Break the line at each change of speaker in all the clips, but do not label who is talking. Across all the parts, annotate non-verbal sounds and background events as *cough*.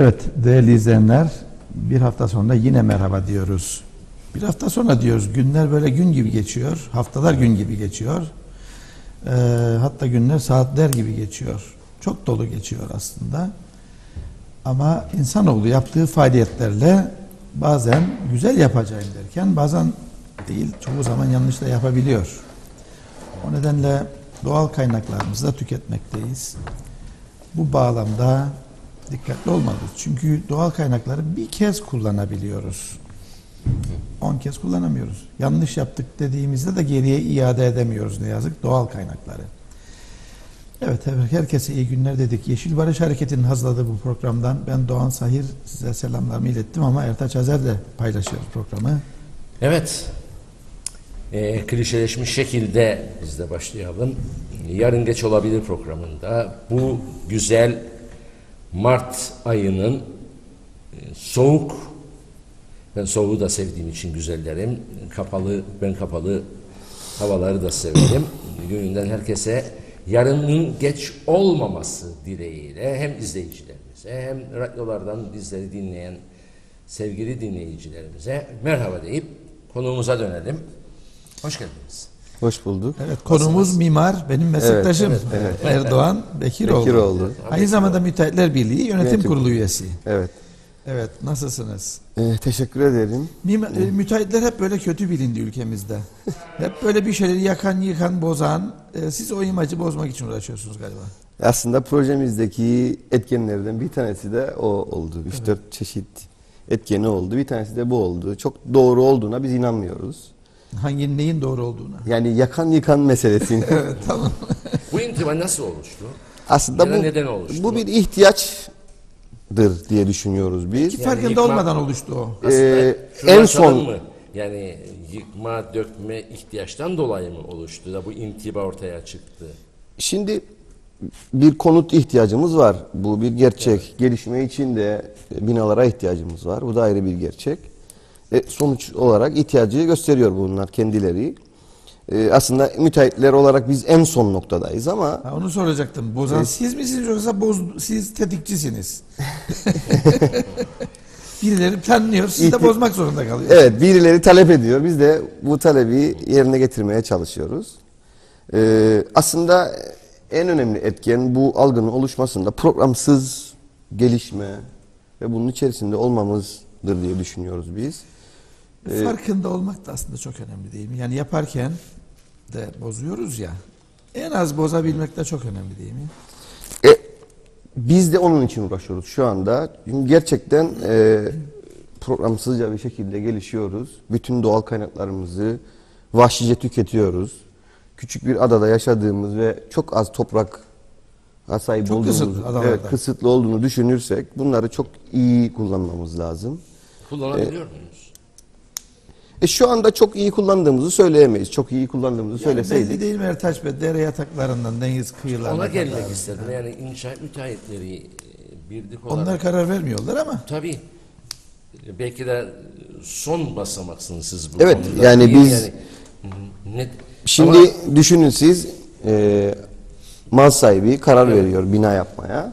Evet değerli izleyenler bir hafta sonra yine merhaba diyoruz. Bir hafta sonra diyoruz günler böyle gün gibi geçiyor. Haftalar gün gibi geçiyor. Ee, hatta günler saatler gibi geçiyor. Çok dolu geçiyor aslında. Ama insanoğlu yaptığı faaliyetlerle bazen güzel yapacağım derken bazen değil çoğu zaman yanlış da yapabiliyor. O nedenle doğal kaynaklarımızı da tüketmekteyiz. Bu bağlamda dikkatli olmalıyız. Çünkü doğal kaynakları bir kez kullanabiliyoruz. On kez kullanamıyoruz. Yanlış yaptık dediğimizde de geriye iade edemiyoruz ne yazık doğal kaynakları. Evet, herkese iyi günler dedik. Yeşil Barış Hareketi'nin hazırladığı bu programdan ben Doğan Sahir size selamlarımı ilettim ama Ertaç Azer de paylaşıyor programı.
Evet. E, klişeleşmiş şekilde biz de başlayalım. Yarın geç olabilir programında bu güzel Mart ayının e, soğuk ben soğuğu da sevdiğim için güzellerim. Kapalı ben kapalı havaları da severim. *coughs* Gününden herkese yarının geç olmaması dileğiyle hem izleyicilerimize hem radyolardan bizleri dinleyen sevgili dinleyicilerimize merhaba deyip konuğumuza dönelim. Hoş geldiniz.
Hoş bulduk.
Evet, konumuz mimar, benim meslektaşım
Evet, evet,
Erdoğan Bekiroğlu.
Bekiroğlu.
Aynı zamanda Müteahhitler Birliği Yönetim,
Yönetim
Kurulu üyesi.
Evet.
Evet, nasılsınız?
Ee, teşekkür ederim.
Mimar, e, müteahhitler hep böyle kötü bilindi ülkemizde. *laughs* hep böyle bir şeyleri yakan, yıkan, bozan. E, siz o imajı bozmak için uğraşıyorsunuz galiba.
Aslında projemizdeki etkenlerden bir tanesi de o oldu. 3-4 çeşit etkeni oldu. Bir tanesi de bu oldu. Çok doğru olduğuna biz inanmıyoruz.
Hangi neyin doğru olduğuna.
Yani yakan yıkan meselesini. *laughs*
Evet, tamam.
Bu intiba nasıl oluştu?
Aslında
Ya
bu,
neden oluştu?
bu bir ihtiyaçtır diye düşünüyoruz biz.
Ki farkında
yıkma-
olmadan oluştu o.
Aslında
Ee, en son-
mı? Yani yıkma, dökme ihtiyaçtan dolayı mı oluştu da bu intiba ortaya çıktı?
Şimdi bir konut ihtiyacımız var. Bu bir gerçek. Gelişme için de binalara ihtiyacımız var. Bu da ayrı bir gerçek. E, sonuç olarak ihtiyacı gösteriyor bunlar kendileri. E, aslında müteahhitler olarak biz en son noktadayız ama
Ha, onu soracaktım. Bozan siz misiniz yoksa boz, siz tetikçisiniz? *laughs* Birileri planlıyor, siz de bozmak zorunda kalıyorsunuz.
evet birileri talep ediyor. Biz de bu talebi yerine getirmeye çalışıyoruz. E, aslında en önemli etken bu algının oluşmasında programsız gelişme ve bunun içerisinde olmamızdır diye düşünüyoruz biz.
Farkında olmak da aslında çok önemli değil mi? Yani yaparken de bozuyoruz ya. En az bozabilmek de çok önemli değil mi?
E, biz de onun için uğraşıyoruz şu anda. Çünkü gerçekten e, programsızca bir şekilde gelişiyoruz. Bütün doğal kaynaklarımızı vahşice tüketiyoruz. Küçük bir adada yaşadığımız ve çok az toprak sahip
Çok
olduğumuz,
kısıtlı
evet, kısıtlı olduğunu düşünürsek bunları çok iyi kullanmamız lazım.
Kullanabiliyor muyuz?
E, şu anda çok iyi kullandığımızı söyleyemeyiz. Çok iyi kullandığımızı
Yani
söyleseydik.
belli değil mi Ertaç Bey? Dere yataklarından deniz kıyılarına
Ona gelmek
kadar.
istedim. Yani inşaat müteahhitleri e, birlik olarak.
Onlar karar vermiyorlar ama
Tabii. Belki de son basamaksınız siz bu
Evet,
konuda.
yani
Değil
biz-
yani, ne,
Şimdi
Ama
düşünün siz e, mal sahibi karar veriyor bina yapmaya.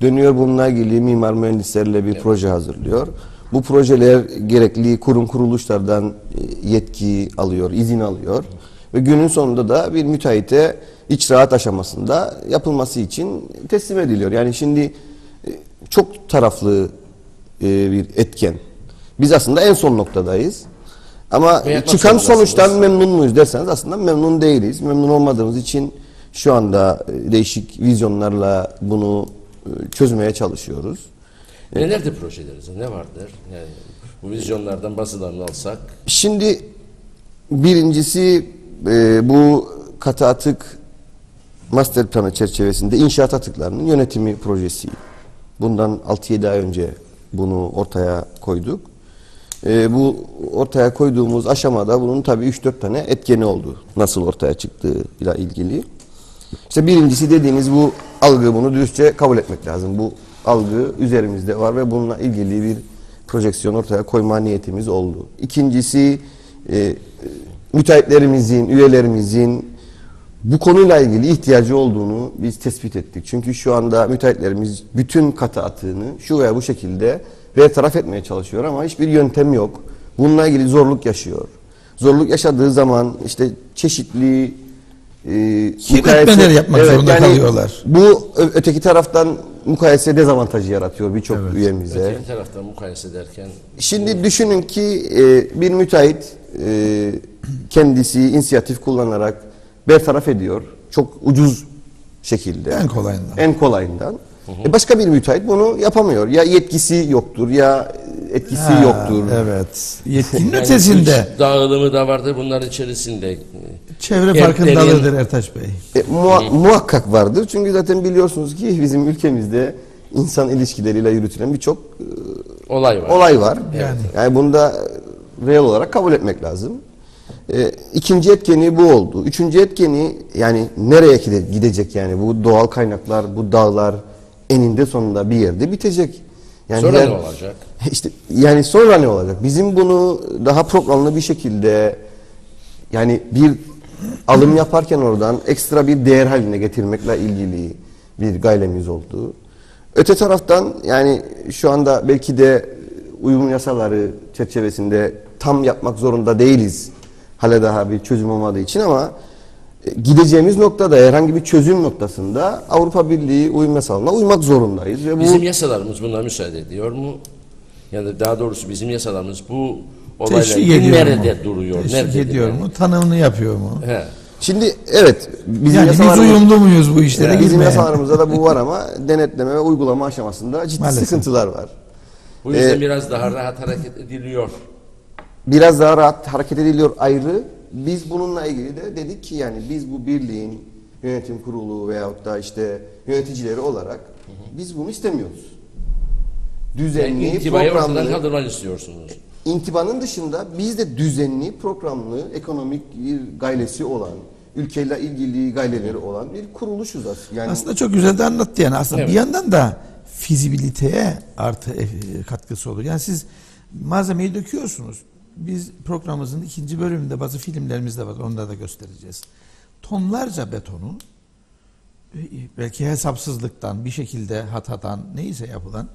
Dönüyor bununla ilgili mimar mühendislerle bir proje hazırlıyor. Bu projeler gerekli kurum kuruluşlardan e, yetki alıyor, izin alıyor. Ve günün sonunda da bir müteahhite icraat aşamasında yapılması için teslim ediliyor. Yani şimdi e, çok taraflı e, bir etken. Biz aslında en son noktadayız. Ama
Ve yaklaşık
çıkan sonuçtan memnun muyuz derseniz aslında memnun değiliz. Memnun olmadığımız için şu anda değişik vizyonlarla bunu çözmeye çalışıyoruz.
Nelerdir projeleriniz? Ne vardır? Yani bu vizyonlardan bazılarını alsak.
Şimdi birincisi e, bu katı atık master planı çerçevesinde inşaat atıklarının yönetimi projesi. Bundan 6-7 ay önce bunu ortaya koyduk. E, bu ortaya koyduğumuz aşamada bunun tabii 3-4 tane etkeni oldu. Nasıl ortaya çıktığıyla ilgili. İşte birincisi dediğiniz bu algı bunu dürüstçe kabul etmek lazım. Bu algı üzerimizde var ve bununla ilgili bir projeksiyon ortaya koyma niyetimiz oldu. İkincisi e, müteahhitlerimizin, üyelerimizin bu konuyla ilgili ihtiyacı olduğunu biz tespit ettik. Çünkü şu anda müteahhitlerimiz bütün katı atığını şu veya bu şekilde bertaraf etmeye çalışıyor ama hiçbir yöntem yok. Bununla ilgili zorluk yaşıyor. Zorluk yaşadığı zaman işte çeşitli e,
Kirletmeler yapmak zorunda kalıyorlar.
Bu öteki taraftan mukayese dezavantajı yaratıyor birçok üyemize.
Öteki taraftan mukayese ederken
Şimdi düşünün ki e, bir müteahhit e, kendisi inisiyatif kullanarak bertaraf ediyor. Çok ucuz şekilde.
En kolayından.
En kolayından. E, başka bir müteahhit bunu yapamıyor. Ya yetkisi yoktur ya etkisi
Ha,
yoktur.
Evet. *laughs* Yetkinin
yani
ötesinde
dağılımı da vardır bunların içerisinde.
çevre
Erklerin-
farkındalığıdır Ertaç Bey.
E, muha- muhakkak vardır. Çünkü zaten biliyorsunuz ki bizim ülkemizde insan ilişkileriyle yürütülen birçok e,
Olay var.
olay var.
Yani.
Yani bunu da real olarak kabul etmek lazım. Ee, ikinci etkeni bu oldu. Üçüncü etkeni yani nereye gide- gidecek yani bu doğal kaynaklar, bu dağlar eninde sonunda bir yerde bitecek. Yani
Sonra
yer-
ne olacak? *laughs*
İşte yani sonra ne olacak? Bizim bunu daha programlı bir şekilde yani bir alım yaparken oradan ekstra bir değer haline getirmekle ilgili bir gaylemiz oldu. Öte taraftan yani şu anda belki de uyum yasaları çerçevesinde tam yapmak zorunda değiliz. Hala daha bir çözüm olmadığı için ama gideceğimiz noktada herhangi bir çözüm noktasında Avrupa Birliği uyum yasalarına uymak zorundayız ve bu
Bizim yasalarımız buna müsaade ediyor mu? Yani daha doğrusu bizim yasalarımız bu olayla ilgili nerede
mu?
duruyor?
Teşvik
nerede
ediyor
yani?
mu? Tanımını yapıyor mu?
He.
Şimdi evet bizim
yani biz
yasalarımız-
uyumlu muyuz bu işlere
Bizim
girmeye?
yasalarımızda da bu var ama denetleme ve uygulama aşamasında ciddi
Maalesef.
sıkıntılar var.
Bu yüzden
Ee,
biraz daha rahat hareket ediliyor.
Biraz daha rahat hareket ediliyor ayrı. Biz bununla ilgili de dedik ki yani biz bu birliğin yönetim kurulu veyahut da işte yöneticileri olarak biz bunu istemiyoruz. Düzenli,
Yani intibayı ortadan
programlı,
kaldırmak istiyorsunuz.
intibanın dışında biz de düzenli, programlı, ekonomik bir gaylesi olan, ülkeyle ilgili gayleleri olan bir kuruluşuz aslında. Yani
Aslında çok güzel de anlattı yani. Aslında
Evet.
bir yandan da fizibiliteye artı e, katkısı olur. Yani siz malzemeyi döküyorsunuz. Biz programımızın ikinci bölümünde bazı filmlerimizde var. Onları da göstereceğiz. Tonlarca betonu e, belki hesapsızlıktan bir şekilde hatadan neyse yapılan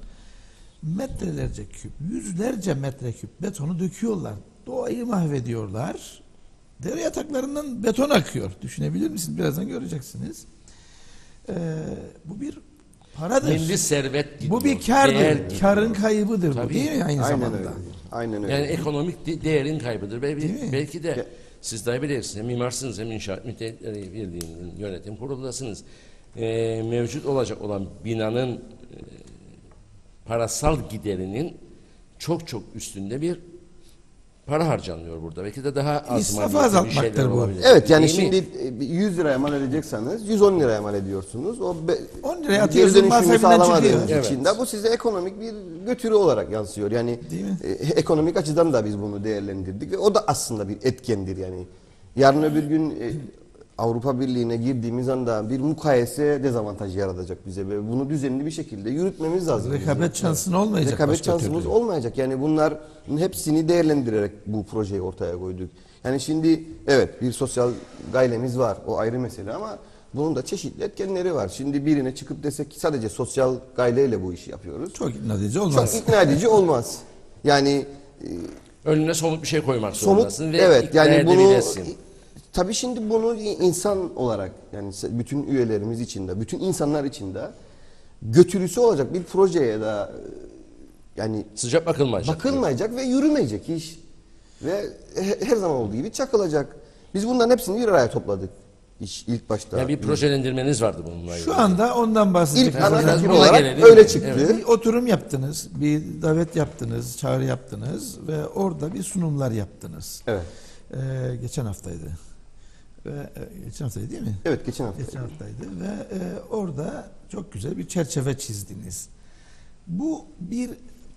metrelerce küp, yüzlerce metreküp betonu döküyorlar. Doğayı mahvediyorlar. Dere yataklarından beton akıyor. Düşünebilir misiniz? Birazdan göreceksiniz. Ee, bu bir paradır.
Milli servet gidiyor.
bu bir
değer
kardır.
gidiyor.
Karın kaybıdır bu
Tabii.
değil mi aynı
aynen
zamanda?
öyle. Aynen öyle.
Yani ekonomik de- değerin kaybıdır. Belki,
Değil mi?
belki de siz daha bilirsiniz. Hem mimarsınız hem inşaat müteahhitleri birliğinin yönetim kurulundasınız. Ee, mevcut olacak olan binanın e, parasal giderinin çok çok üstünde bir para harcanıyor burada. Belki de daha az
İsrafı azaltmaktır bu.
olabilir.
Evet yani
Değil mi?
şimdi e, 100 liraya mal edecekseniz 110 liraya mal ediyorsunuz. O be,
10 liraya atıyorsun, masrafından
sağlamadığınız
çıkıyor.
için de bu size ekonomik bir götürü olarak yansıyor. Yani
mi?
e, ekonomik açıdan da biz bunu değerlendirdik ve o da aslında bir etkendir yani. Yarın öbür gün e, Avrupa Birliği'ne girdiğimiz anda bir mukayese dezavantajı yaratacak bize ve bunu düzenli bir şekilde yürütmemiz lazım.
Rekabet şansın olmayacak.
Rekabet şansımız
türlü.
olmayacak. Yani bunlar hepsini değerlendirerek bu projeyi ortaya koyduk. Yani şimdi evet bir sosyal gaylemiz var. O ayrı mesele ama bunun da çeşitli etkenleri var. Şimdi birine çıkıp desek ki sadece sosyal gayleyle bu işi yapıyoruz.
Çok ikna edici olmaz.
Çok ikna edici olmaz. Yani
Önüne somut bir şey koymak
somut
zorundasın ve
evet
ikna
yani bunu
edebilirsin.
Tabii şimdi bunu insan olarak yani bütün üyelerimiz içinde, bütün insanlar içinde götürüsü olacak bir projeye de yani
Sıcak bakılmayacak.
bakılmayacak ve yürümeyecek iş. Ve he- her zaman olduğu gibi çakılacak. Biz bunların hepsini bir araya topladık. İş ilk başta.
Yani bir projelendirmeniz vardı bununla ilgili.
Şu anda ondan bahsedecek.
ilk ana fikir olarak
gelelim.
öyle çıktı.
Evet.
Bir oturum yaptınız, bir davet yaptınız, çağrı yaptınız ve orada bir sunumlar yaptınız.
Evet.
Ee, geçen haftaydı. Ve, e, geçen haftaydı değil mi?
Evet geçen hafta.
Geçen haftaydı ve e, orada çok güzel bir çerçeve çizdiniz. Bu bir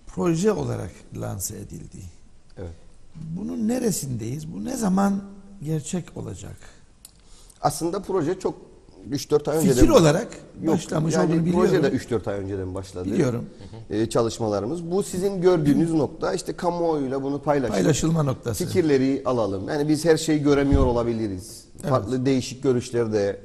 proje olarak lanse edildi.
Evet.
Bunun neresindeyiz? Bu ne zaman gerçek olacak?
Aslında proje çok 3-4 ay önce
Fikir olarak başlamış
yani
olduğunu
proje
biliyorum.
de 3-4 ay önceden başladı.
Biliyorum.
Ee, çalışmalarımız. Bu sizin gördüğünüz nokta işte kamuoyuyla bunu paylaşın.
Paylaşılma noktası.
Fikirleri alalım. Yani biz her şeyi göremiyor olabiliriz. Farklı değişik görüşler de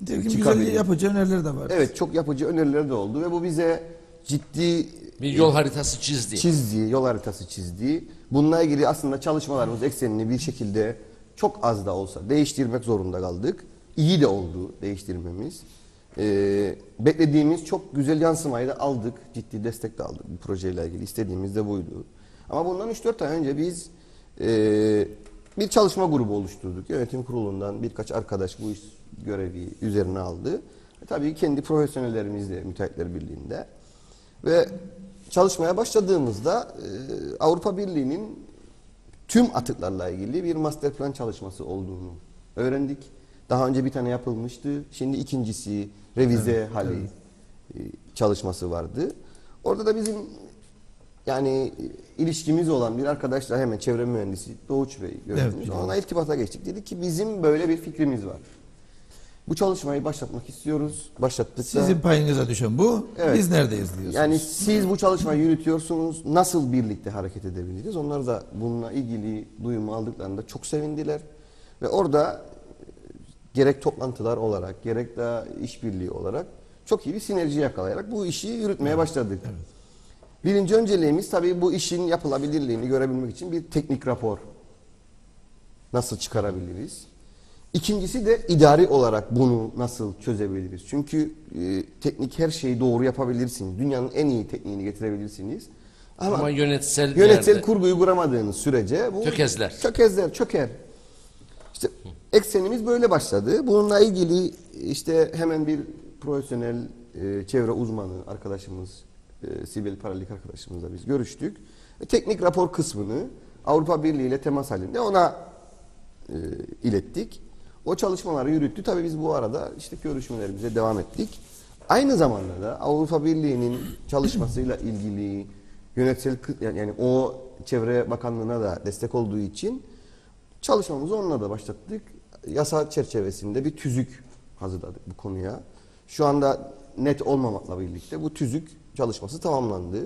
güzel yapıcı öneriler de var.
Evet çok yapıcı öneriler de oldu ve bu bize ciddi
Bir yol haritası çizdi.
çizdiği, yol haritası çizdiği. Bununla ilgili aslında çalışmalarımız eksenini bir şekilde çok az da olsa değiştirmek zorunda kaldık. İyi de oldu değiştirmemiz. Ee, beklediğimiz çok güzel yansımayı da aldık. Ciddi destek de aldık bu projeyle ilgili. İstediğimiz de buydu. Ama bundan 3-4 ay önce biz e, bir çalışma grubu oluşturduk. Yönetim kurulundan birkaç arkadaş bu iş görevi üzerine aldı. E, tabii kendi profesyonellerimizle Müteahhitler Birliği'nde. Ve çalışmaya başladığımızda e, Avrupa Birliği'nin tüm atıklarla ilgili bir master plan çalışması olduğunu öğrendik. Daha önce bir tane yapılmıştı. Şimdi ikincisi revize hali e, çalışması vardı. Orada da bizim yani e, ilişkimiz olan bir arkadaşla hemen çevre mühendisi Doğuç Bey gördünüz.
Evet.
Ona irtibata geçtik. Dedi ki bizim böyle bir fikrimiz var. Bu çalışmayı başlatmak istiyoruz. Başlattık.
Sizin payınıza düşen bu.
Evet.
Biz neredeyiz diyorsunuz.
Yani siz bu çalışmayı yürütüyorsunuz. Nasıl birlikte hareket edebiliriz? Onlar da bununla ilgili duyumu aldıklarında çok sevindiler. Ve orada gerek toplantılar olarak gerek de işbirliği olarak çok iyi bir sinerji yakalayarak bu işi yürütmeye başladık. Birinci önceliğimiz tabii bu işin yapılabilirliğini görebilmek için bir teknik rapor nasıl çıkarabiliriz? İkincisi de idari olarak bunu nasıl çözebiliriz? Çünkü e, teknik her şeyi doğru yapabilirsiniz. Dünyanın en iyi tekniğini getirebilirsiniz. Ama,
Ama yönetsel
yönetsel
yerde-
kurguyu kuramadığınız sürece bu
Tökezler.
Tökezler, çöker. İşte eksenimiz böyle başladı. Bununla ilgili işte hemen bir profesyonel e, çevre uzmanı arkadaşımız e, Sibel Paralik arkadaşımızla biz görüştük. E, teknik rapor kısmını Avrupa Birliği ile temas halinde ona e, ilettik. O çalışmaları yürüttü. Tabii biz bu arada işte görüşmelerimize devam ettik. Aynı zamanda da Avrupa Birliği'nin çalışmasıyla ilgili yönetsel yani o Çevre Bakanlığı'na da destek olduğu için çalışmamızı onunla da başlattık. Yasa çerçevesinde bir tüzük hazırladık bu konuya. Şu anda net olmamakla birlikte bu tüzük çalışması tamamlandı.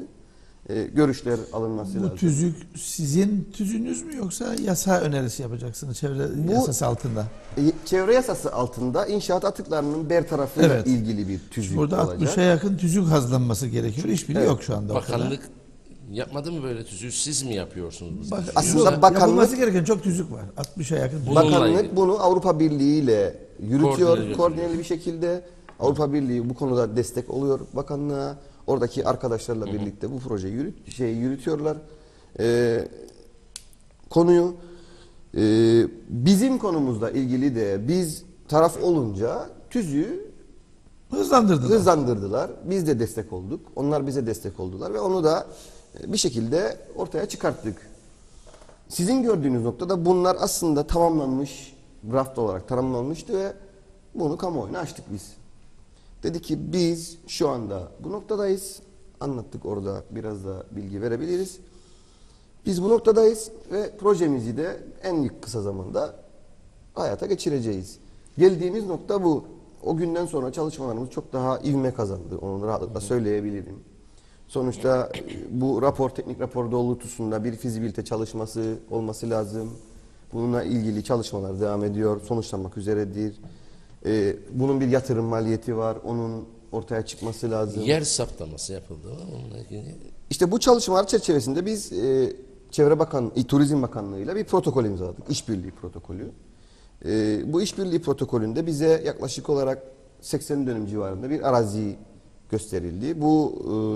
E, görüşler alınması
bu
lazım.
tüzük sizin tüzüğünüz mü yoksa yasa önerisi yapacaksınız çevre
Bu-
yasası altında?
E, Çevre yasası altında inşaat atıklarının bertarafıyla
Evet.
ilgili bir tüzük
Burada
olacak.
60'a yakın tüzük hazırlanması gerekiyor. Hiçbiri
Evet.
yok şu anda.
Bakanlık yapmadı mı böyle tüzüğü? Siz mi yapıyorsunuz? bu
Bak,
tüzüğü?
Aslında
Yoksa-
bakanlık-
Yapılması gereken çok tüzük var. 60'a yakın.
Bu- Bununla
Bakanlık
ilgili.
bunu Avrupa Birliği ile yürütüyor,
Koordineli
koordineli bir şekilde. Avrupa Birliği bu konuda destek oluyor bakanlığa. Oradaki arkadaşlarla birlikte bu projeyi yürüt, şey yürütüyorlar. Ee, konuyu e, bizim konumuzla ilgili de biz taraf olunca tüzüğü
Hızlandırdılar.
hızlandırdılar. Biz de destek olduk. Onlar bize destek oldular ve onu da bir şekilde ortaya çıkarttık. Sizin gördüğünüz noktada bunlar aslında tamamlanmış, draft olarak tamamlanmıştı ve bunu kamuoyuna açtık biz. Dedi ki biz şu anda bu noktadayız. Anlattık orada biraz da bilgi verebiliriz. Biz bu noktadayız ve projemizi de en kısa zamanda hayata geçireceğiz. Geldiğimiz nokta bu. O günden sonra çalışmalarımız çok daha ivme kazandı. Onu rahatlıkla söyleyebilirim. Sonuçta e, bu rapor, teknik rapor doğrultusunda bir fizibilite çalışması olması lazım. Bununla ilgili çalışmalar devam ediyor. Sonuçlanmak üzeredir. Ee, bunun bir yatırım maliyeti var. Onun ortaya çıkması lazım.
Yer saptaması yapıldı? Onunla ilgili.
İşte bu çalışmalar çerçevesinde biz e, Çevre Bakan, e, Turizm Bakanlığı'yla bir protokol imzaladık. İşbirliği protokolü. E, bu işbirliği protokolünde bize yaklaşık olarak 80 dönüm civarında bir arazi gösterildi. Bu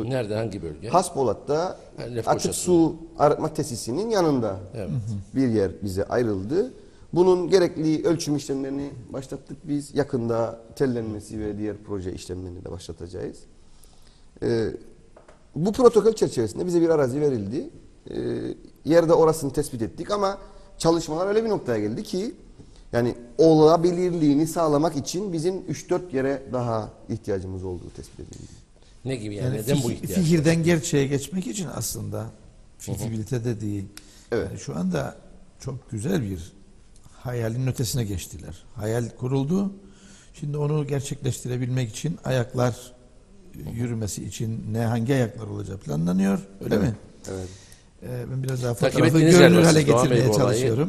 e,
Nerede? Hangi bölge?
Haspolat'ta atık su arıtma tesisinin yanında
Evet.
bir yer bize ayrıldı. Bunun gerekli ölçüm işlemlerini başlattık biz. Yakında tellenmesi ve diğer proje işlemlerini de başlatacağız. Ee, bu protokol çerçevesinde bize bir arazi verildi. Ee, yerde orasını tespit ettik ama çalışmalar öyle bir noktaya geldi ki yani olabilirliğini sağlamak için bizim 3-4 yere daha ihtiyacımız olduğu tespit edildi.
Ne gibi yani?
Yani
Neden bu ihtiyaç?
fikirden gerçeğe geçmek için aslında fizibilite dediği
Evet.
yani şu anda çok güzel bir hayalin ötesine geçtiler. Hayal kuruldu. Şimdi onu gerçekleştirebilmek için ayaklar yürümesi için ne hangi ayaklar olacağı planlanıyor. Öyle mi?
Evet.
Ee, ben biraz daha fotoğrafı görünür hale getirmeye
bu olayı.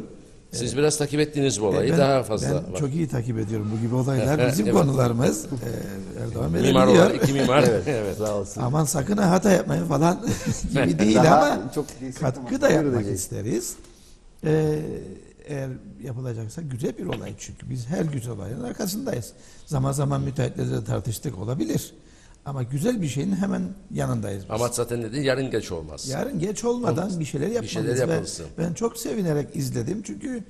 Siz biraz takip ettiniz bu olayı.
Ee, ben,
daha fazla
ben
var.
çok iyi takip ediyorum bu gibi olaylar. *laughs* Bizim
Evet.
konularımız. Ee, Erdoğan Bey
Mimar olarak iki mimar. *laughs*
Evet.
evet.
Sağ olsun.
Aman sakın ha hata yapmayın falan *laughs* gibi değil
Daha
ama
çok
katkı da yapmak
Yürüyecek.
isteriz. Ee, eğer yapılacaksa güzel bir olay çünkü biz her güzel olayın arkasındayız. Zaman zaman müteahhitlerle tartıştık olabilir. Ama güzel bir şeyin hemen yanındayız biz.
Amaç zaten dedi yarın geç olmaz.
Yarın geç olmadan bir şeyler
Bir şeyler
yapmalıyız. ve
yapılsın.
ben çok sevinerek izledim çünkü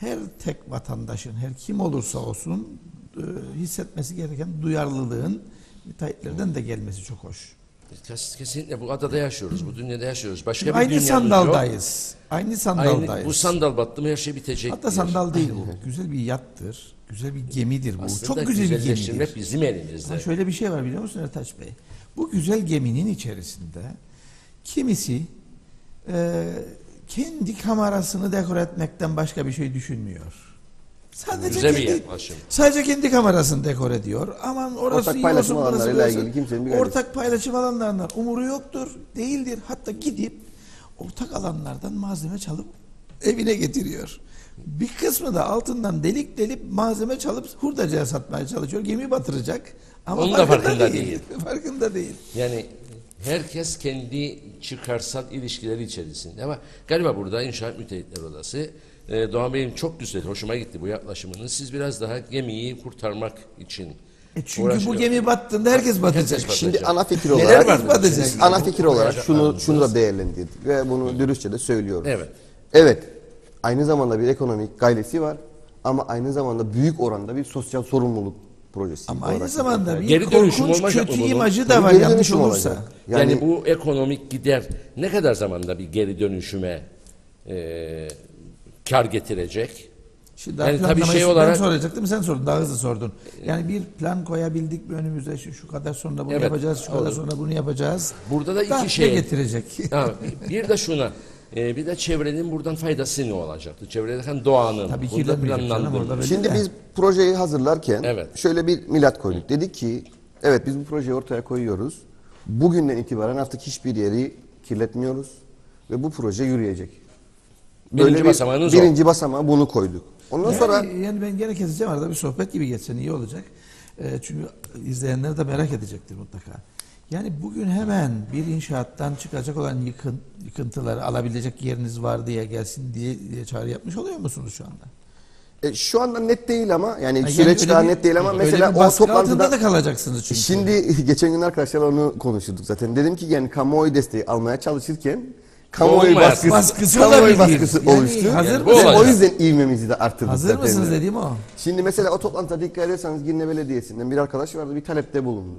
her tek vatandaşın, her kim olursa olsun e, hissetmesi gereken duyarlılığın müteahhitlerden de gelmesi çok hoş.
Kes- Kesinlikle bu adada yaşıyoruz. Bu dünyada yaşıyoruz. Başka bir
Aynı sandaldayız. Aynı
yok.
sandaldayız.
Aynı, bu sandal battı mı her şey bitecek.
Hatta
diyor.
sandal değil bu. *laughs* Güzel bir yattır. Güzel bir gemidir bu.
Aslında
Çok güzel bir gemidir.
bizim elimizde.
Ama şöyle bir şey var biliyor musun Ertaç Bey? Bu güzel geminin içerisinde kimisi e, kendi kamerasını dekore etmekten başka bir şey düşünmüyor. Sadece
bir
kendi, sadece kendi kamerasını dekore ediyor. Aman orası
Ortak paylaşım
olsun,
alanlarıyla ilgili kimsenin bir
Ortak paylaşım alanlarından umuru yoktur, değildir. Hatta gidip ortak alanlardan malzeme çalıp evine getiriyor. Bir kısmı da altından delik delip malzeme çalıp hurdacıya satmaya çalışıyor. Gemi batıracak. Ama
Onun da farkında değil. *laughs*
farkında değil.
Yani herkes kendi çıkarsal ilişkileri içerisinde ama galiba burada İnşaat Müteahhitler Odası e, Doğan Bey'in çok güzel, hoşuma gitti bu yaklaşımınız. Siz biraz daha gemiyi kurtarmak için
E çünkü bu gemi battığında herkes batacak.
batacak.
Şimdi ana fikir
Neler
olarak
var batacak?
Biz ana fikir olarak şunu şunu da değerlendirdik ve bunu dürüstçe de söylüyoruz.
Evet.
Evet. Aynı zamanda bir ekonomik gayresi var ama aynı zamanda büyük oranda bir sosyal sorumluluk projesi.
Ama aynı zamanda bir
Geri dönüşüm
korkunç kötü
bunun?
imajı da var
geri
yanlış olursa.
olacak.
Yani,
Yani,
bu ekonomik gider ne kadar zamanda bir geri dönüşüme e, kar getirecek?
Şimdi
Yani
yani
tabii şey olarak-
ben soracaktım sen sordun daha hızlı sordun. Yani bir plan koyabildik mi önümüze şu, şu kadar sonra bunu
Evet,
yapacağız, şu kadar
olur.
sonra bunu yapacağız.
Burada da iki şey-
getirecek?
Ha, bir de şuna, *laughs* e, bir de çevrenin buradan faydası ne olacaktı? Çevreden doğanın.
Tabii
burada
kirlenmeyecek canım,
planlandı.
orada böyle
Şimdi biz projeyi hazırlarken
Evet.
şöyle bir milat koyduk. Dedik ki evet biz bu projeyi ortaya koyuyoruz. Bugünden itibaren artık hiçbir yeri kirletmiyoruz ve bu proje yürüyecek.
Birinci
bir-
basamağınız o.
Birinci basamağı bunu koyduk. Ondan sonra
Yani, yani ben gene keseceğim arada bir sohbet gibi geçsen iyi olacak. Ee, çünkü izleyenler de merak edecektir mutlaka. Yani bugün hemen bir inşaattan çıkacak olan yıkın, yıkıntıları alabilecek yeriniz var diye gelsin diye, diye çağrı yapmış oluyor musunuz şu anda?
e, şu anda net değil ama yani
yani
süreç daha
bir-
net değil ama mesela o toplantıda
da kalacaksınız çünkü.
Şimdi *laughs* geçen gün arkadaşlar onu konuştuk zaten. Dedim ki yani kamuoyu desteği almaya çalışırken kamuoyu
olmayan
baskısı,
baskısı
kamuoyu baskısı
Yani
oluştu.
hazır
Yani olacak.
o yüzden ivmemizi de arttırdık
Hazır
zaten.
mısınız dediğim o.
Şimdi mesela o toplantıda dikkat ederseniz Girne Belediyesi'nden bir arkadaş vardı bir talepte bulundu.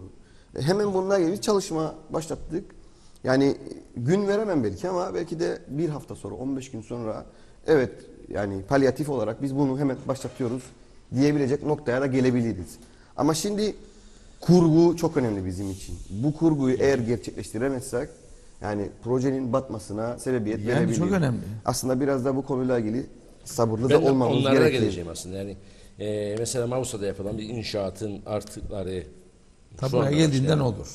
Hemen bununla ilgili bir çalışma başlattık. Yani gün veremem belki ama belki de bir hafta sonra 15 gün sonra evet yani palyatif olarak biz bunu hemen başlatıyoruz diyebilecek noktaya da gelebiliriz. Ama şimdi kurgu çok önemli bizim için. Bu kurguyu eğer gerçekleştiremezsek yani projenin batmasına sebebiyet
Yani
verebilir.
çok önemli.
Aslında biraz da bu konuyla ilgili sabırlı
Ben
da olmamız
onlara da
gerekir.
geleceğim aslında. Yani e, mesela Mausa'da yapılan bir inşaatın artıkları
Tabii
anda
geldiğinden
başlayan-
olur.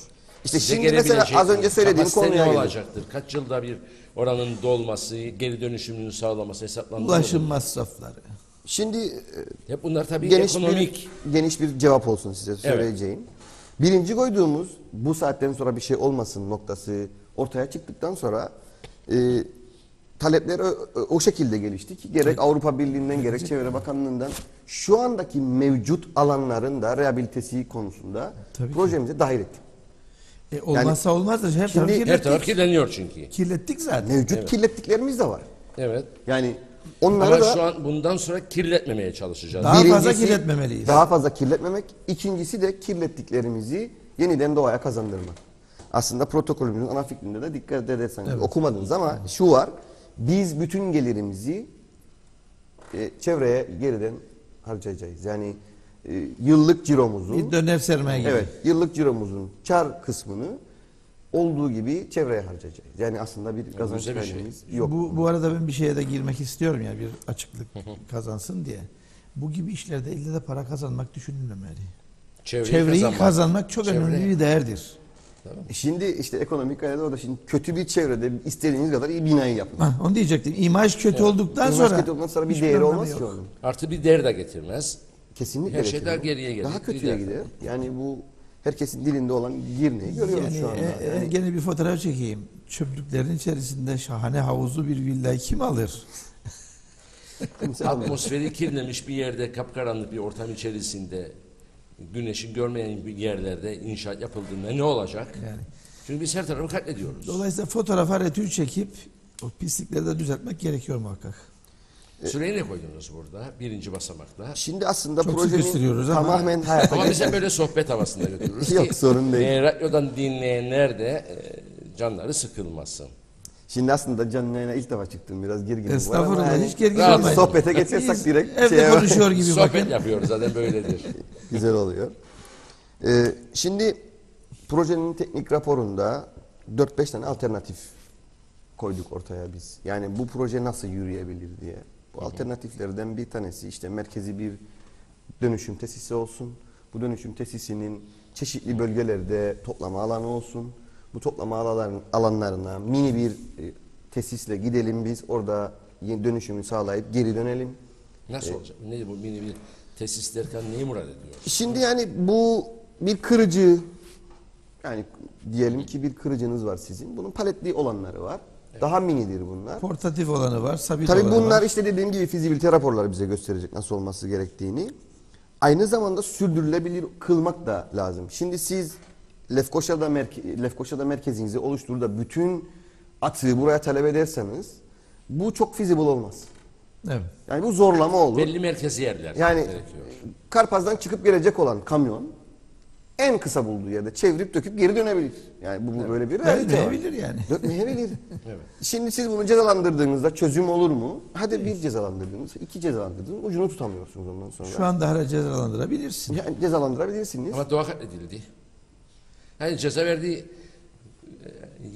İşte
Size
şimdi mesela az önce söylediğim konuya
ne olacaktır? Kaç yılda bir oranın dolması, geri dönüşümünün sağlaması hesaplandı
Ulaşım
mı?
masrafları.
Şimdi e,
Hep bunlar tabii
geniş
ekonomik.
bir geniş bir cevap olsun size söyleyeceğim. Birinci koyduğumuz bu saatten sonra bir şey olmasın noktası ortaya çıktıktan sonra e, talepler o, o şekilde gelişti ki gerek Avrupa Birliği'nden gerek Çevre Bakanlığı'ndan şu andaki mevcut alanların da rehabilitesi konusunda
Tabii ki.
projemize dahil ettik.
E, olmazsa olmazdır. Her tarafı
Şimdi-
Her taraf kirleniyor çünkü.
Kirlettik zaten.
Mevcut kirlettiklerimiz de var.
Evet.
Yani onları
Ama
da
şu an bundan sonra kirletmemeye çalışacağız.
Daha fazla kirletmemeliyiz.
Daha fazla kirletmemek. İkincisi de kirlettiklerimizi yeniden doğaya kazandırmak. Aslında protokolümüzün ana fikrinde de dikkat ederseniz okumadınız ama şu var. Biz bütün gelirimizi e, çevreye geriden harcayacağız. Yani e, yıllık ciromuzun
Bir döner sermaye gibi.
evet yıllık ciromuzun kar kısmını olduğu gibi çevreye harcayacağız. Yani aslında bir kazanç
bir şey.
yok.
Bu, bu arada ben bir şeye de girmek istiyorum ya bir açıklık *laughs* kazansın diye. Bu gibi işlerde ille de para kazanmak düşünülmemeli.
Çevreyi,
Çevreyi
kazanmak.
kazanmak çok
Çevre-
önemli bir değerdir.
E Şimdi işte ekonomik kayada orada şimdi kötü bir çevrede istediğiniz kadar iyi binayı yapın.
Hah, onu diyecektim. İmaj kötü olduktan
İmaj
sonra
kötü olduktan sonra bir değeri olmaz
yok.
ki onun.
Artı bir değer de getirmez.
Kesinlikle
Her şey daha geriye gelir,
Daha kötüye
gider.
gider. Yani bu herkesin dilinde olan girneyi görüyoruz
Yani,
şu anda.
e, e,
Yani
gene bir fotoğraf çekeyim. Çöplüklerin içerisinde şahane havuzlu bir villayı kim alır?
Atmosferi kirlemiş bir yerde, kapkaranlık bir ortam içerisinde, güneşin görmeyen bir yerlerde inşaat yapıldığında ne olacak?
Yani.
Çünkü biz her tarafı katlediyoruz.
Dolayısıyla fotoğrafa retül çekip o pislikleri de düzeltmek gerekiyor muhakkak.
Süreyi ne koydunuz burada? Birinci basamakta.
Şimdi aslında
Çok
projenin
sıkıştırıyoruz ama-
tamamen *laughs* hayata
Ama biz
geçen-
hep böyle sohbet havasında götürürüz *laughs*
Yok,
ki
sorun değil.
e, radyodan dinleyenler de e, canları sıkılmasın.
Şimdi aslında canlı yayına ilk defa çıktım biraz gerginim. var ama
Estağfurullah
yani
hiç gergin olmayın.
sohbete geçersek direkt
evde
şeye-
konuşuyor gibi
Sohbet
bakın.
yapıyoruz zaten böyledir. *laughs*
güzel oluyor. Ee, şimdi projenin teknik raporunda 4-5 tane alternatif koyduk ortaya biz. Yani bu proje nasıl yürüyebilir diye. Bu alternatiflerden bir tanesi işte merkezi bir dönüşüm tesisi olsun. Bu dönüşüm tesisinin çeşitli bölgelerde toplama alanı olsun. Bu toplama alanların, alanlarına mini bir e, tesisle gidelim biz. Orada yeni dönüşümü sağlayıp geri dönelim.
Nasıl olacak? Ne bu mini bir tesis derken neyi murad ediyor?
Şimdi yani bu bir kırıcı yani diyelim ki bir kırıcınız var sizin. Bunun paletli olanları var. Daha minidir bunlar.
Portatif olanı var, sabit
Tabii
olanı
bunlar
var.
işte dediğim gibi fizibilite raporları bize gösterecek nasıl olması gerektiğini. Aynı zamanda sürdürülebilir kılmak da lazım. Şimdi siz Lefkoşa'da, merke Lefkoşa'da merkezinizi oluşturur da bütün atığı buraya talep ederseniz bu çok feasible olmaz.
Evet.
Yani bu zorlama olur.
Belli merkezi yerler
Yani
gerekiyor.
Karpaz'dan çıkıp gelecek olan kamyon en kısa bulduğu yerde çevirip döküp geri dönebilir. Yani bu bu böyle bir realite var.
Dönmeyebilir yani.
Dönmeyebilir. *laughs* Şimdi siz bunu cezalandırdığınızda çözüm olur mu? Hadi bir cezalandırdınız, iki cezalandırdınız, ucunu tutamıyorsunuz ondan sonra.
Şu anda hala cezalandırabilirsin.
Yani cezalandırabilirsiniz.
Ama doğa katledildi. Yani ceza verdiği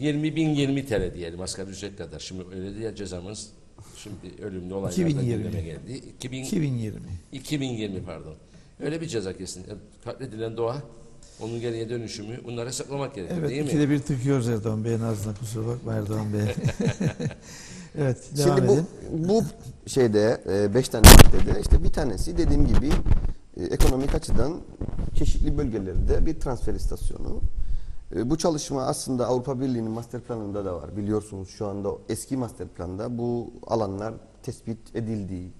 e, 20 bin 20 TL diyelim asgari ücret kadar. Şimdi öyle diye cezamız şimdi ölümlü olaylardan
2020.
gündeme geldi. 2000,
2020.
2020 pardon. Öyle bir ceza kesin. E, Katledilen doğa, onun geriye dönüşümü bunları hesaplamak gerekiyor
Evet,
değil mi?
ikide bir tıkıyoruz Erdoğan Bey'in ağzına kusura bakma Erdoğan Bey. *laughs* evet, devam
Şimdi bu
edin.
bu şeyde e, beş tane maddede işte bir tanesi dediğim gibi e, ekonomik açıdan çeşitli bölgelerde bir transfer istasyonu. E, Bu çalışma aslında Avrupa Birliği'nin master planında da var. Biliyorsunuz şu anda eski master planda bu alanlar tespit edildiği,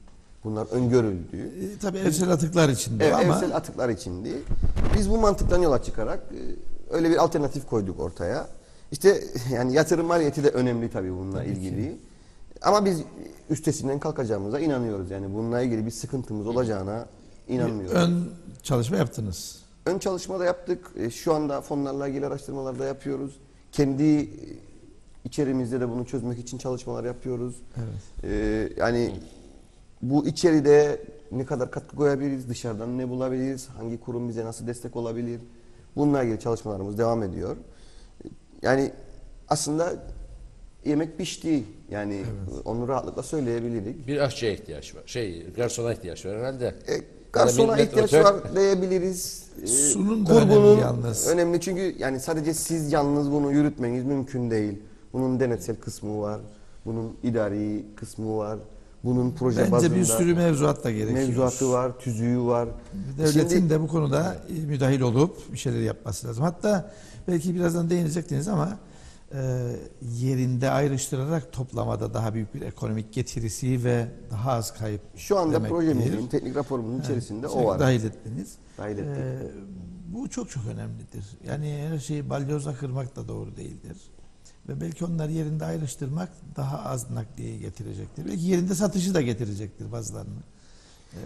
bunlar öngörüldüğü.
E, tabii evsel atıklar içinde
Evet,
ama
evsel atıklar içindi. Biz bu mantıktan yola çıkarak e, öyle bir alternatif koyduk ortaya. İşte *laughs* yani yatırım maliyeti de önemli tabii bununla ilgili. Ama biz üstesinden kalkacağımıza inanıyoruz. Yani bununla ilgili bir sıkıntımız olacağına inanmıyoruz.
ön çalışma yaptınız.
Ön çalışma da yaptık. E, Şu anda fonlarla ilgili araştırmalar da yapıyoruz. Kendi e, içerimizde de bunu çözmek için çalışmalar yapıyoruz.
Evet.
E, yani bu içeride ne kadar katkı koyabiliriz, dışarıdan ne bulabiliriz, hangi kurum bize nasıl destek olabilir? Bununla ilgili çalışmalarımız devam ediyor. E, Yani aslında yemek pişti. Yani onu rahatlıkla söyleyebiliriz.
Bir aşçıya ihtiyaç var. Şey, garsona ihtiyaç var herhalde.
E, garsona
Yani
ihtiyaç var diyebiliriz. E,
Sunum da
kurgunun
önemli yalnız.
önemli çünkü yani sadece siz yalnız bunu yürütmeniz mümkün değil. Bunun denetsel kısmı var. Bunun idari kısmı var. Bunun proje
Bence
bazında
bir sürü mevzuat da gerekiyor.
mevzuatı var, tüzüğü var.
Devletin
Şimdi-
de bu konuda e, müdahil olup bir şeyler yapması lazım. Hatta belki birazdan değinecektiniz ama yerinde ayrıştırarak toplamada daha büyük bir ekonomik getirisi ve daha az kayıp
şu anda
demektir.
projemizin teknik raporumuzun içerisinde o var.
Dahil ettiniz.
Dahil ettik.
Ee, bu çok çok önemlidir. Yani her şeyi balyozla kırmak da doğru değildir. Ve belki onları yerinde ayrıştırmak daha az nakliye getirecektir. Belki yerinde satışı da getirecektir bazılarını.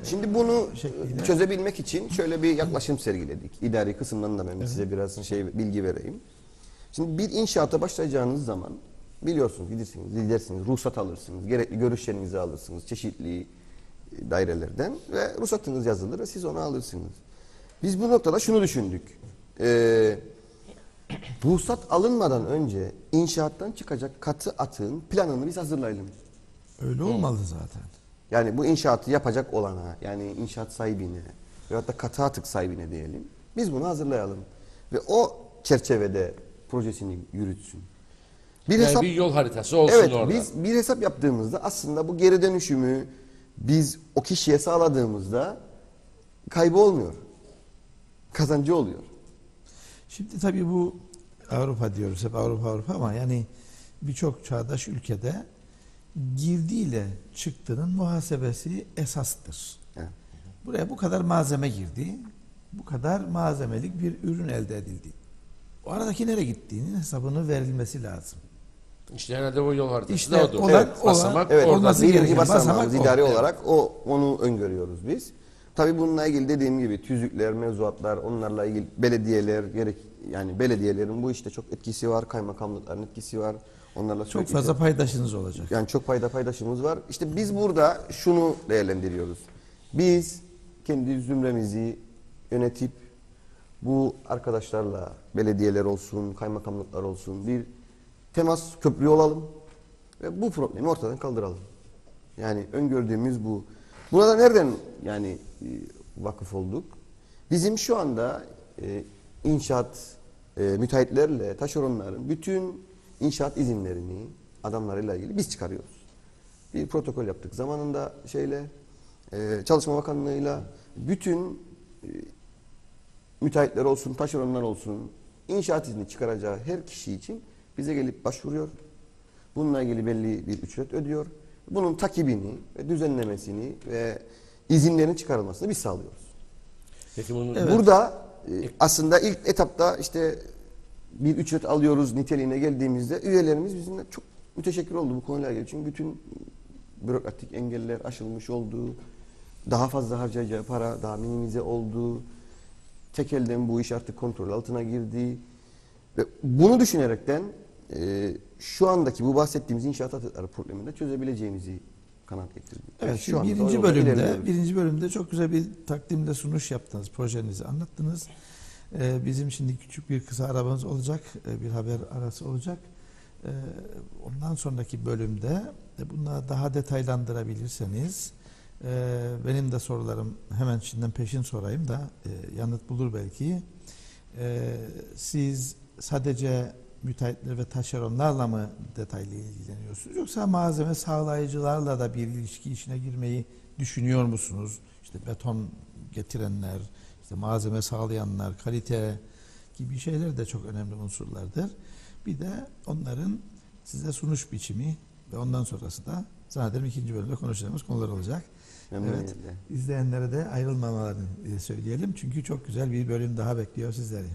Şimdi bunu
şekliyle.
çözebilmek için şöyle bir yaklaşım sergiledik. İdari kısımdan da ben size biraz şey bilgi vereyim. Şimdi bir inşaata başlayacağınız zaman biliyorsunuz gidersiniz, gidersiniz, ruhsat alırsınız, gerekli görüşlerinizi alırsınız çeşitli e, dairelerden ve ruhsatınız yazılır ve siz onu alırsınız. Biz bu noktada şunu düşündük. Ee, ruhsat alınmadan önce inşaattan çıkacak katı atığın planını biz hazırlayalım.
Öyle olmalı zaten.
Yani bu inşaatı yapacak olana, yani inşaat sahibine veyahut da katı atık sahibine diyelim. Biz bunu hazırlayalım. Ve o çerçevede projesini yürütsün. Bir
Yani
hesap
bir yol haritası olsun
Evet
orada.
biz bir hesap yaptığımızda aslında bu geri dönüşümü biz o kişiye sağladığımızda kaybı olmuyor. Kazancı oluyor.
Şimdi tabii bu Avrupa diyoruz hep Avrupa Avrupa ama yani birçok çağdaş ülkede girdiyle çıktının muhasebesi esastır.
Evet.
Buraya bu kadar malzeme girdi, bu kadar malzemelik bir ürün elde edildi. O aradaki nereye gittiğinin hesabını verilmesi lazım.
İşte herhalde o yol haritası
İşte
da odur.
olan-
evet,
olan-
basamak
Evet,
orada.
olması
birinci basamağımız
basamak o.
idari
Evet.
olarak o onu öngörüyoruz biz. Tabii bununla ilgili dediğim gibi tüzükler, mevzuatlar, onlarla ilgili belediyeler gerek yani belediyelerin bu işte çok etkisi var, kaymakamlıkların etkisi var. Onlarla
Çok fazla paydaşınız olacak.
Yani çok payda paydaşımız var. İşte biz burada şunu değerlendiriyoruz. Biz kendi zümremizi yönetip bu arkadaşlarla belediyeler olsun, kaymakamlıklar olsun bir temas köprü olalım ve bu problemi ortadan kaldıralım. Yani öngördüğümüz bu. Buna da nereden yani e, vakıf olduk? Bizim şu anda e, inşaat e, müteahhitlerle taşeronların bütün inşaat izinlerini adamlarıyla ilgili biz çıkarıyoruz. Bir protokol yaptık zamanında şeyle e, Çalışma Bakanlığı'yla bütün e, müteahhitler olsun, taşeronlar olsun inşaat izni çıkaracağı her kişi için bize gelip başvuruyor. Bununla ilgili belli bir ücret ödüyor. Bunun takibini ve düzenlemesini ve izinlerin çıkarılmasını biz sağlıyoruz.
Peki bunun
Burada e, aslında ilk etapta işte bir ücret alıyoruz niteliğine geldiğimizde üyelerimiz bizimle çok müteşekkir oldu bu konuyla ilgili. Çünkü bütün bürokratik engeller aşılmış oldu. Daha fazla harcayacağı para daha minimize oldu. Tek elden bu iş artık kontrol altına girdi. Ve bunu düşünerekten e, şu andaki bu bahsettiğimiz inşaat atıkları problemini de çözebileceğimizi kanaat getirdik.
Evet,
Şu anda o
birinci bölümde
ilerliyoruz.
birinci bölümde çok güzel bir takdimde sunuş yaptınız, projenizi anlattınız. Ee, bizim şimdi küçük bir kısa arabamız olacak, e, bir haber arası olacak. Ee, ondan sonraki bölümde e, bunları daha detaylandırabilirseniz, e, benim de sorularım hemen şimdiden peşin sorayım da e, yanıt bulur belki. E, siz sadece müteahhitler ve taşeronlarla mı detaylı ilgileniyorsunuz yoksa malzeme sağlayıcılarla da bir ilişki içine girmeyi düşünüyor musunuz? İşte beton getirenler, işte malzeme sağlayanlar, kalite gibi şeyler de çok önemli unsurlardır. Bir de onların size sunuş biçimi ve ondan sonrası da zannederim ikinci bölümde konuşacağımız konular olacak. Evet, izleyenlere de ayrılmamalarını e, söyleyelim. Çünkü çok güzel bir bölüm daha bekliyor sizleri.